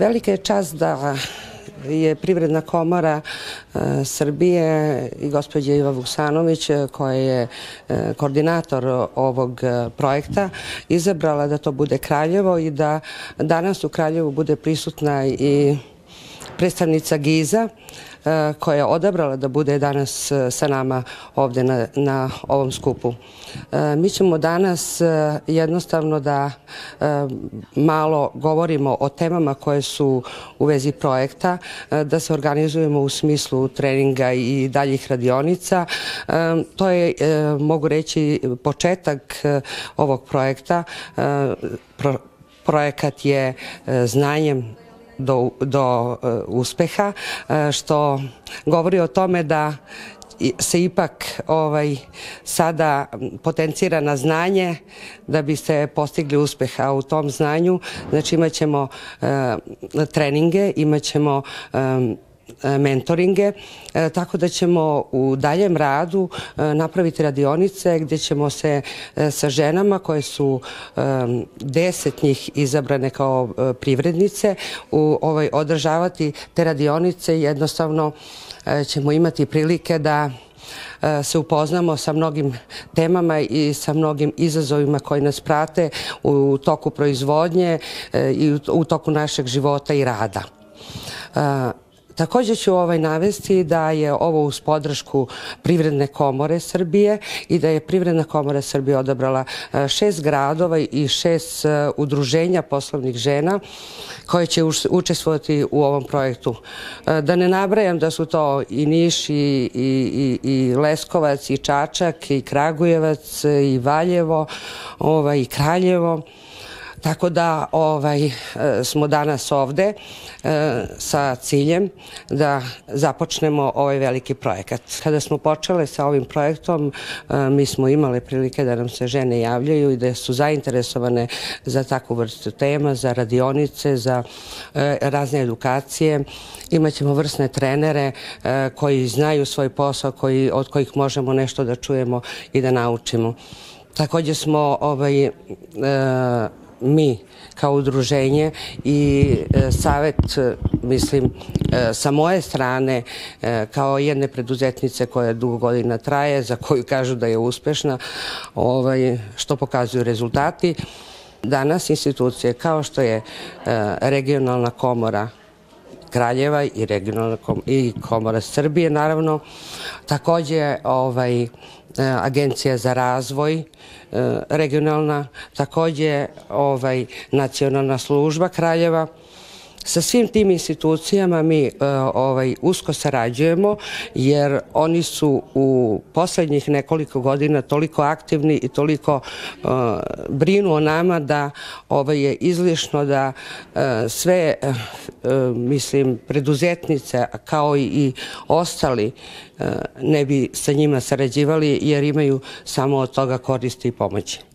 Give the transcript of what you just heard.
Velika je čast da je Privredna komora e, Srbije i gospođa Iva Vuksanović, e, koja je e, koordinator ovog projekta, izabrala da to bude Kraljevo i da danas u Kraljevu bude prisutna i predstavnica Giza, E, koja je odabrala da bude danas e, sa nama ovde na, na ovom skupu. E, mi ćemo danas jednostavno da malo govorimo o temama koje su u vezi projekta, da se organizujemo u smislu treninga i daljih radionica. To je, mogu reći, početak ovog projekta. Projekat je znanjem do, do uh, uspeha, uh, što govori o tome da se ipak ovaj sada potencira na znanje da bi se postigli uspeha u tom znanju. Znači imaćemo uh, treninge, imaćemo E, mentoringe, e, tako da ćemo u daljem radu e, napraviti radionice gdje ćemo se sa ženama koje su deset njih izabrane kao privrednice u ovaj održavati te radionice jednostavno ćemo imati prilike da se upoznamo sa mnogim temama i sa mnogim izazovima koji nas prate u toku proizvodnje i u toku našeg života i rada. Takođe ću ovaj navesti da je ovo uz podršku Privredne komore Srbije i da je Privredna komora Srbije odabrala e, šest gradova i šest e, udruženja poslovnih žena koje će učestvovati u ovom projektu. E, da ne nabrajam da su to i Niš i, i, i Leskovac i Čačak i Kragujevac i Valjevo ovaj, i Kraljevo. Tako da ovaj, e, smo danas ovde e, sa ciljem da započnemo ovaj veliki projekat. Kada smo počele sa ovim projektom, e, mi smo imale prilike da nam se žene javljaju i da su zainteresovane za takvu vrstu tema, za radionice, za razne edukacije. Imaćemo vrsne trenere koji znaju svoj posao, koji, od kojih možemo nešto da čujemo i da naučimo. Takođe smo ovaj, mi kao udruženje i e, savet, e, mislim, e, sa moje strane, kao jedne preduzetnice koja dugo godina traje, za koju kažu da je uspešna, ovaj, što pokazuju rezultati. Danas institucije kao što je regionalna komora Kraljeva i regionalna kom i komora Srbije naravno. Takođe ovaj Agencija za razvoj e, regionalna, takođe ovaj, nacionalna služba Kraljeva Sa svim tim institucijama mi e, ovaj usko sarađujemo jer oni su u poslednjih nekoliko godina toliko aktivni i toliko e, brinu o nama da ovaj je izlišno da e, sve e, mislim preduzetnice kao i, i ostali ne bi sa njima sarađivali jer imaju samo od toga koristi i pomoći.